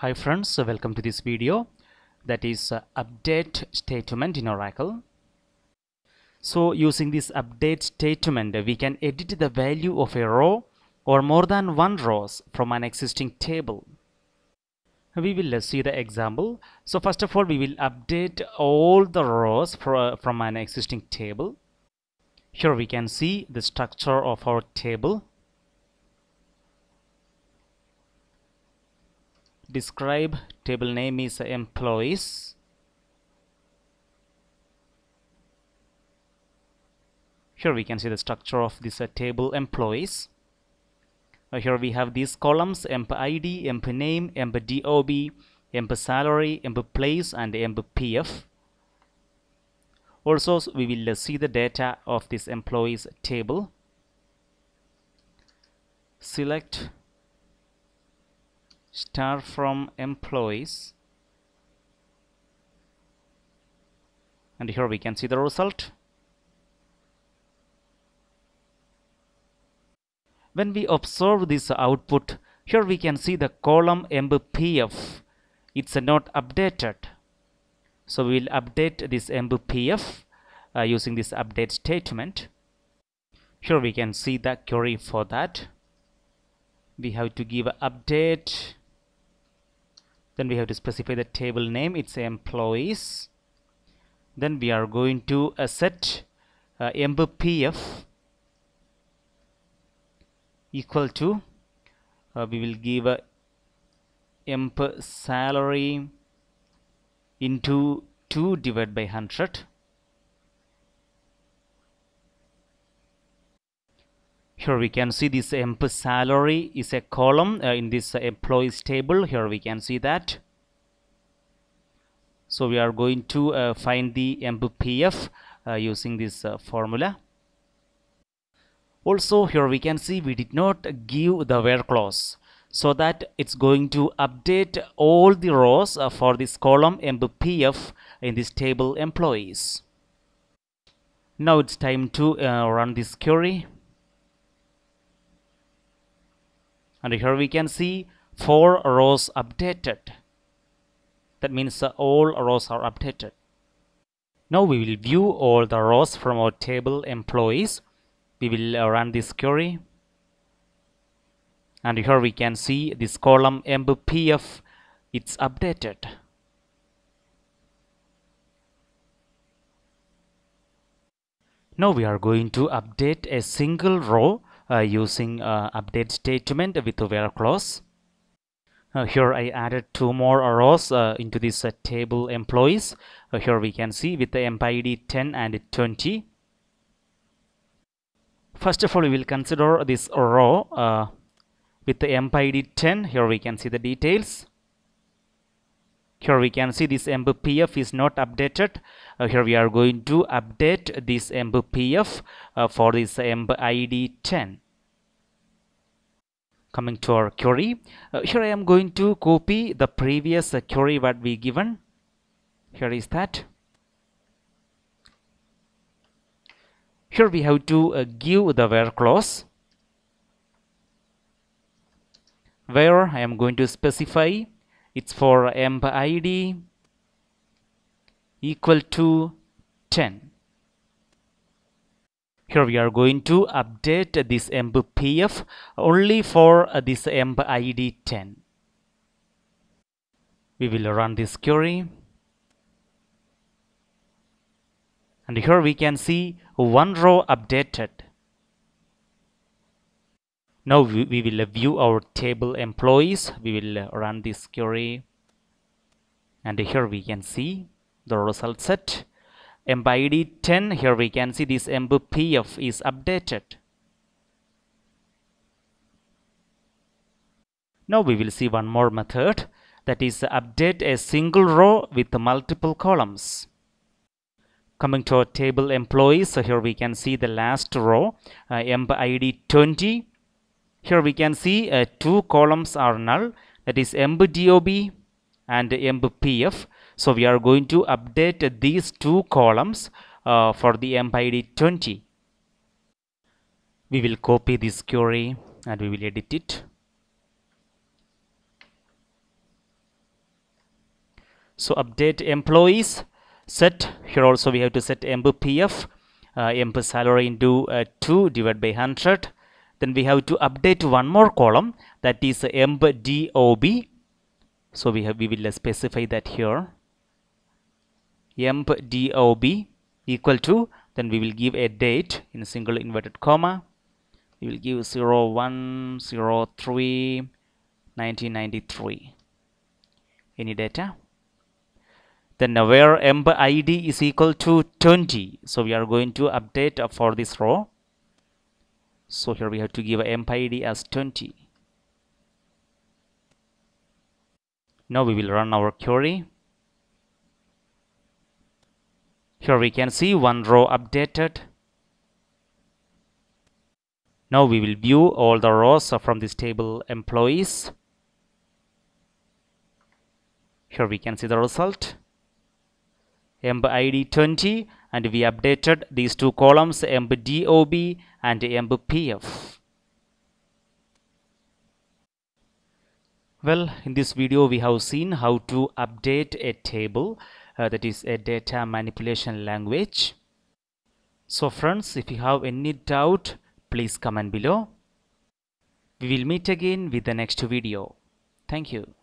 Hi friends, welcome to this video that is uh, update statement in Oracle. So using this update statement we can edit the value of a row or more than one rows from an existing table. We will uh, see the example. So first of all we will update all the rows for, from an existing table. Here we can see the structure of our table describe table name is employees. Here we can see the structure of this uh, table employees. Uh, here we have these columns emp id emp name emp dob emp salary emp place and emp pf also we will uh, see the data of this employees table. Select star from employees. And here we can see the result. When we observe this output here we can see the column emp pf it's not updated. So we will update this emp pf uh, using this update statement. Here we can see the query for that. We have to give update then we have to specify the table name it's employees. Then we are going to uh, set uh, equal to uh, we will give a emp salary into 2 divided by 100 here we can see this emp salary is a column uh, in this uh, employees table. Here we can see that. So we are going to uh, find the emp pf uh, using this uh, formula. Also here we can see we did not give the where clause so that it's going to update all the rows uh, for this column emp pf in this table employees. Now it's time to run this query and here we can see four rows updated. That means all rows are updated. Now we will view all the rows from our table employees. We will uh, run this query. And here we can see this column emp pf it's updated. Now we are going to update a single row using uh, update statement with where clause. Uh, here I added two more rows uh, into this uh, table employees. Uh, here we can see with the empid 10 and 20. First of all, we will consider this row with the empid 10. Here we can see the details. Here we can see this emp pf is not updated. here we are going to update this emp pf for this empid 10 coming to our query uh, here I am going to copy the previous uh, query what we given. Here is that. Here we have to uh, give the where clause. Where I am going to specify it's for emp id equal to 10 here we are going to update this emp pf only for this emp id 10 we will run this query. And here we can see one row updated now we, we will view our table employees. We will run this query. And here we can see the result set. Embed 10 here we can see this emp pf is updated. Now we will see one more method that is update a single row with multiple columns. Coming to our table employees so here we can see the last row uh, id 20 here we can see uh, two columns are null. That is dob and emp pf so we are going to update these two columns uh, for the empid 20 we will copy this query and we will edit it. So update employees. Set. Here also we have to set emp pf uh, emp salary into uh, 2 divided by 100 then we have to update one more column that is emp dob so we have we will uh, specify that here. Emp dob equal to then we will give a date in single inverted comma. We will give 0103 1993 any data? Then now where emp id is equal to 20 so we are going to update for this row so here we have to give emp id as 20 now we will run our query. Here we can see one row updated. Now we will view all the rows from this table employees. Here we can see the result. Emp id 20 and we updated these two columns emp dob and emp pf well in this video we have seen how to update a table uh, that is a data manipulation language. So friends if you have any doubt please comment below. We will meet again with the next video. Thank you